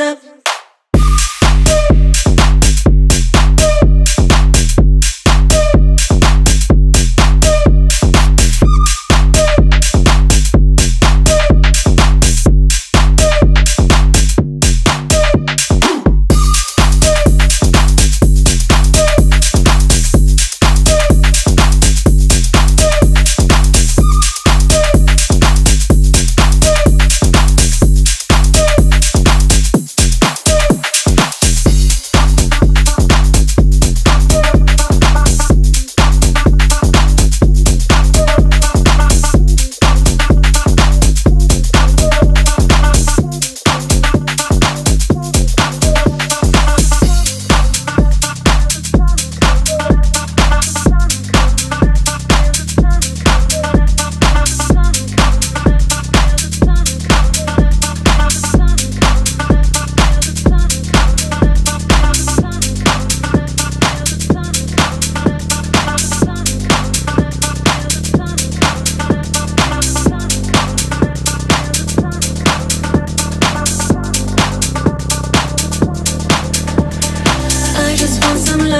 up.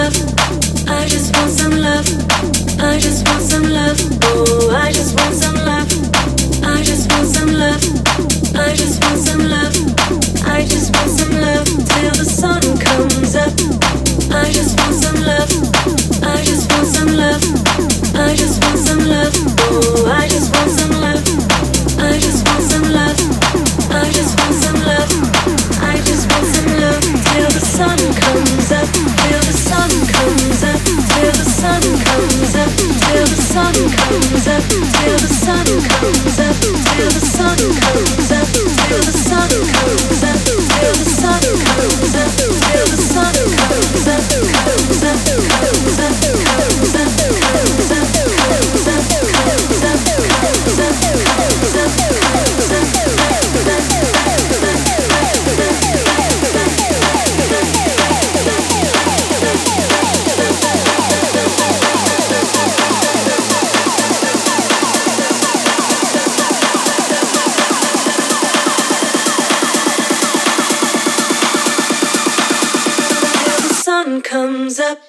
love. I just want some. up till the sun comes up. up.